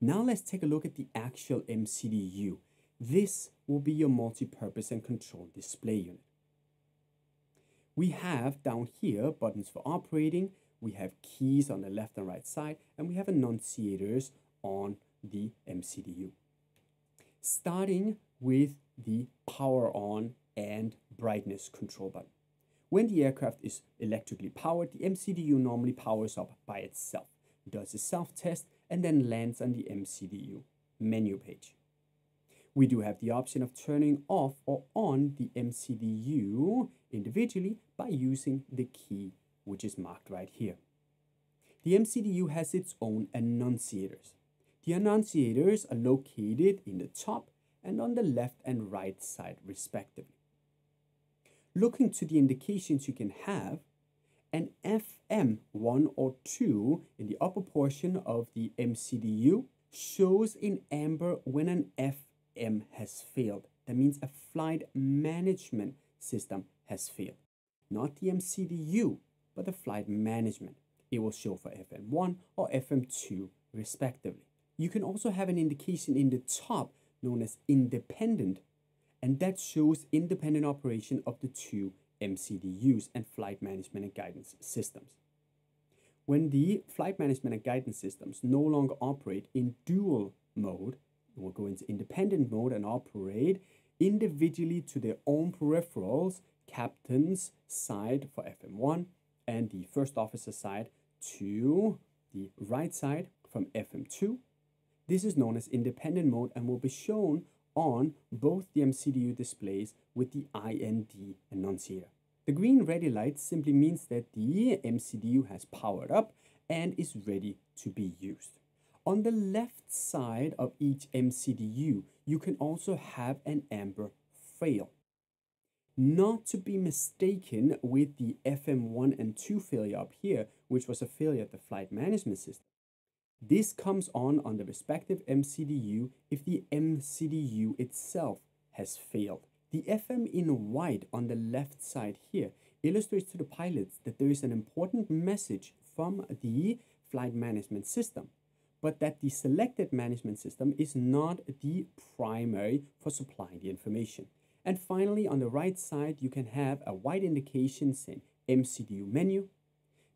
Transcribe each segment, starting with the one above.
Now let's take a look at the actual MCDU. This will be your multi-purpose and control display unit. We have down here buttons for operating, we have keys on the left and right side, and we have annunciators on the MCDU. Starting with the power on and brightness control button. When the aircraft is electrically powered, the MCDU normally powers up by itself, does a self-test, and then lands on the MCDU menu page. We do have the option of turning off or on the MCDU individually by using the key which is marked right here. The MCDU has its own annunciators. The annunciators are located in the top and on the left and right side respectively. Looking to the indications you can have, an FM 1 or 2 in the upper portion of the MCDU shows in amber when an FM has failed. That means a flight management system has failed. Not the MCDU, but the flight management. It will show for FM1 or FM2 respectively. You can also have an indication in the top known as independent, and that shows independent operation of the two MCDUs and flight management and guidance systems. When the flight management and guidance systems no longer operate in dual mode, it will go into independent mode and operate individually to their own peripherals, captain's side for FM1 and the first officer side to the right side from FM2. This is known as independent mode and will be shown on both the MCDU displays with the IND annunciator. The green ready light simply means that the MCDU has powered up and is ready to be used. On the left side of each MCDU, you can also have an amber fail. Not to be mistaken with the FM1 and 2 failure up here, which was a failure of the flight management system. This comes on on the respective MCDU if the MCDU itself has failed. The FM in white on the left side here illustrates to the pilots that there is an important message from the flight management system, but that the selected management system is not the primary for supplying the information. And finally, on the right side, you can have a white indication saying MCDU menu,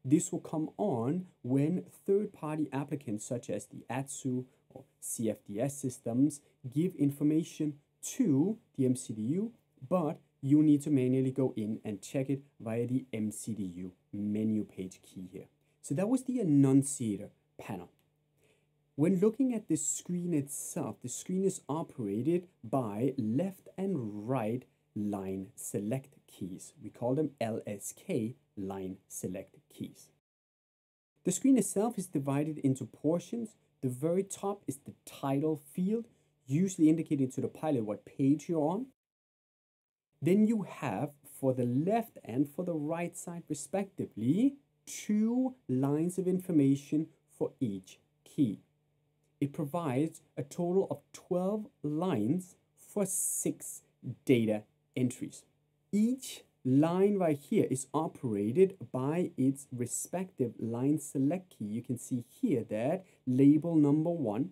this will come on when third-party applicants such as the ATSU or CFDS systems give information to the MCDU, but you need to manually go in and check it via the MCDU menu page key here. So that was the annunciator panel. When looking at the screen itself, the screen is operated by left and right line select keys. We call them LSK line select keys. The screen itself is divided into portions. The very top is the title field, usually indicating to the pilot what page you're on. Then you have, for the left and for the right side respectively, two lines of information for each key. It provides a total of 12 lines for six data entries. Each line right here is operated by its respective line select key. You can see here that label number one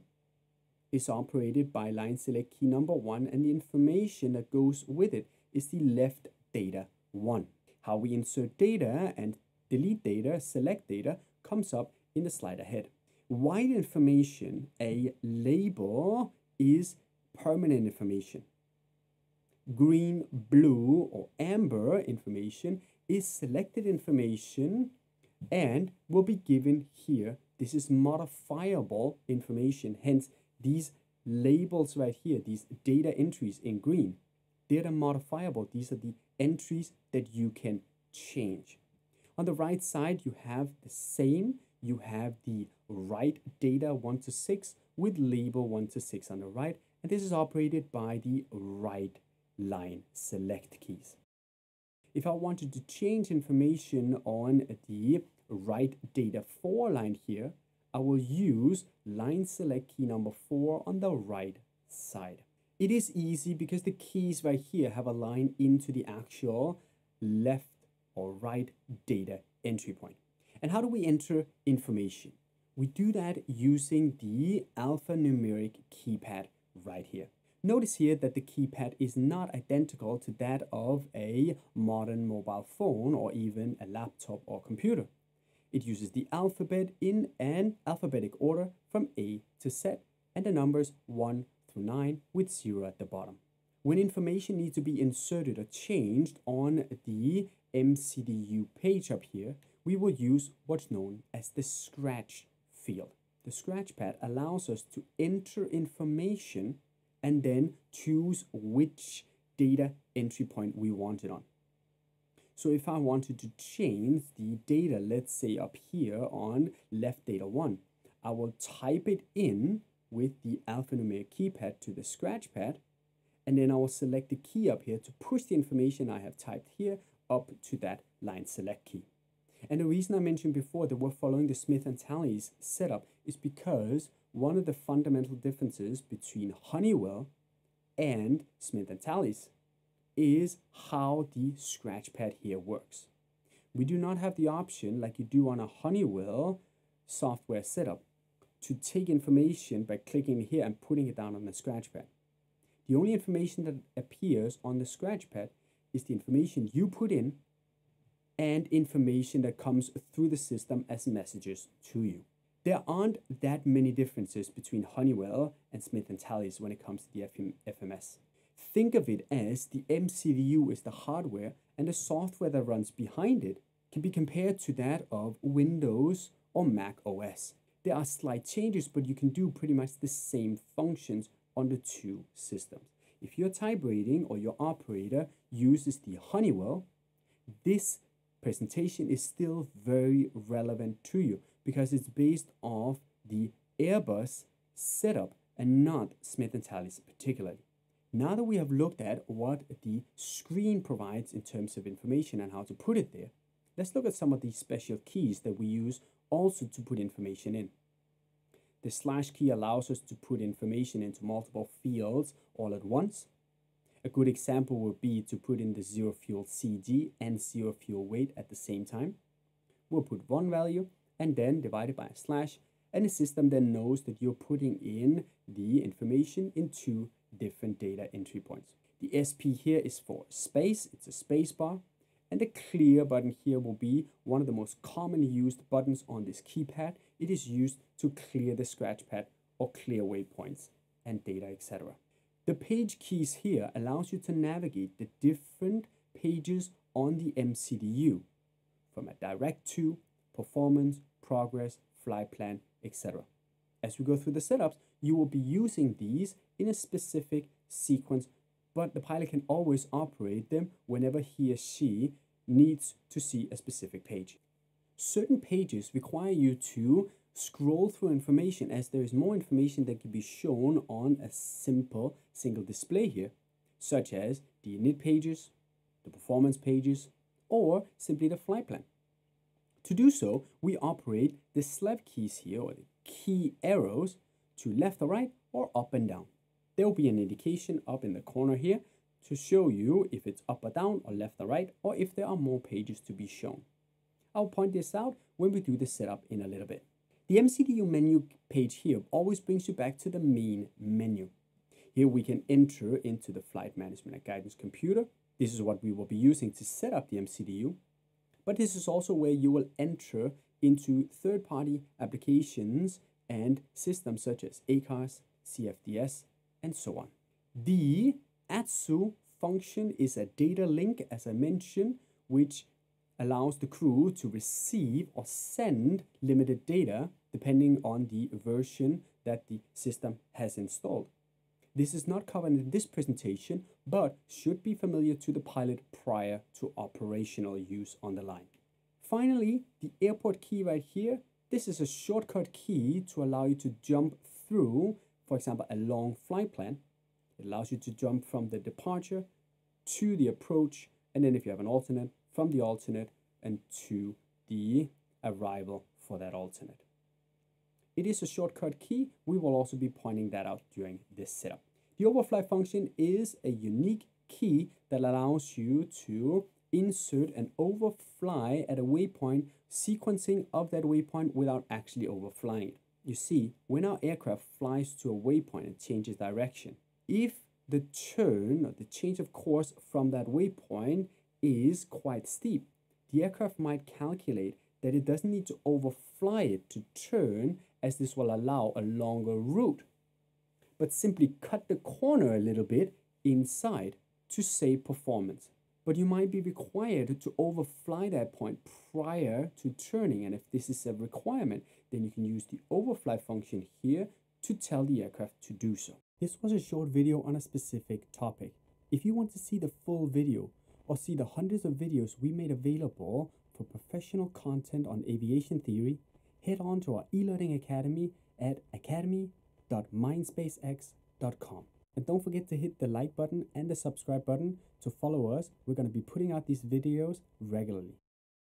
is operated by line select key number one and the information that goes with it is the left data one. How we insert data and delete data, select data comes up in the slide ahead. White information, a label, is permanent information green, blue, or amber information is selected information and will be given here. This is modifiable information. Hence, these labels right here, these data entries in green, they're modifiable. These are the entries that you can change. On the right side, you have the same. You have the right data 1 to 6 with label 1 to 6 on the right. And this is operated by the right line select keys. If I wanted to change information on the right data 4 line here, I will use line select key number 4 on the right side. It is easy because the keys right here have a line into the actual left or right data entry point. And how do we enter information? We do that using the alphanumeric keypad right here. Notice here that the keypad is not identical to that of a modern mobile phone or even a laptop or computer. It uses the alphabet in an alphabetic order from A to Z and the numbers 1 through 9 with 0 at the bottom. When information needs to be inserted or changed on the MCDU page up here, we will use what's known as the scratch field. The scratch pad allows us to enter information and then choose which data entry point we want it on. So if I wanted to change the data, let's say up here on left data 1, I will type it in with the alphanumeric keypad to the scratch pad, and then I will select the key up here to push the information I have typed here up to that line select key. And the reason I mentioned before that we're following the Smith and Thales setup is because one of the fundamental differences between Honeywell and Smith and Thales is how the scratch pad here works. We do not have the option like you do on a Honeywell software setup to take information by clicking here and putting it down on the scratch pad. The only information that appears on the scratch pad is the information you put in and information that comes through the system as messages to you. There aren't that many differences between Honeywell and Smith & Thales when it comes to the FM FMS. Think of it as the MCDU is the hardware and the software that runs behind it can be compared to that of Windows or Mac OS. There are slight changes, but you can do pretty much the same functions on the two systems. If your type rating or your operator uses the Honeywell, this presentation is still very relevant to you because it's based off the Airbus setup and not Smith & Thales particularly. Now that we have looked at what the screen provides in terms of information and how to put it there, let's look at some of the special keys that we use also to put information in. The slash key allows us to put information into multiple fields all at once. A good example would be to put in the zero fuel CG and zero fuel weight at the same time. We'll put one value and then divide it by a slash and the system then knows that you're putting in the information in two different data entry points. The SP here is for space, it's a space bar, and the clear button here will be one of the most commonly used buttons on this keypad. It is used to clear the scratch pad or clear waypoints and data, etc. The page keys here allows you to navigate the different pages on the MCDU from a direct to, performance, progress, flight plan, etc. As we go through the setups, you will be using these in a specific sequence, but the pilot can always operate them whenever he or she needs to see a specific page. Certain pages require you to scroll through information as there is more information that can be shown on a simple single display here, such as the init pages, the performance pages, or simply the flight plan. To do so, we operate the slew keys here, or the key arrows, to left or right, or up and down. There will be an indication up in the corner here to show you if it's up or down, or left or right, or if there are more pages to be shown. I'll point this out when we do the setup in a little bit. The MCDU menu page here always brings you back to the main menu. Here we can enter into the flight management and guidance computer. This is what we will be using to set up the MCDU but this is also where you will enter into third-party applications and systems such as ACARS, CFDS, and so on. The ATSU function is a data link, as I mentioned, which allows the crew to receive or send limited data depending on the version that the system has installed. This is not covered in this presentation, but should be familiar to the pilot prior to operational use on the line. Finally, the airport key right here, this is a shortcut key to allow you to jump through, for example, a long flight plan. It allows you to jump from the departure to the approach, and then if you have an alternate, from the alternate and to the arrival for that alternate. It is a shortcut key. We will also be pointing that out during this setup. The overfly function is a unique key that allows you to insert and overfly at a waypoint, sequencing of that waypoint without actually overflying it. You see, when our aircraft flies to a waypoint and changes direction, if the turn or the change of course from that waypoint is quite steep, the aircraft might calculate that it doesn't need to overfly it to turn as this will allow a longer route, but simply cut the corner a little bit inside to save performance. But you might be required to overfly that point prior to turning. And if this is a requirement, then you can use the overfly function here to tell the aircraft to do so. This was a short video on a specific topic. If you want to see the full video or see the hundreds of videos we made available for professional content on aviation theory, head on to our e-learning academy at academy.mindspacex.com. And don't forget to hit the like button and the subscribe button to follow us. We're going to be putting out these videos regularly.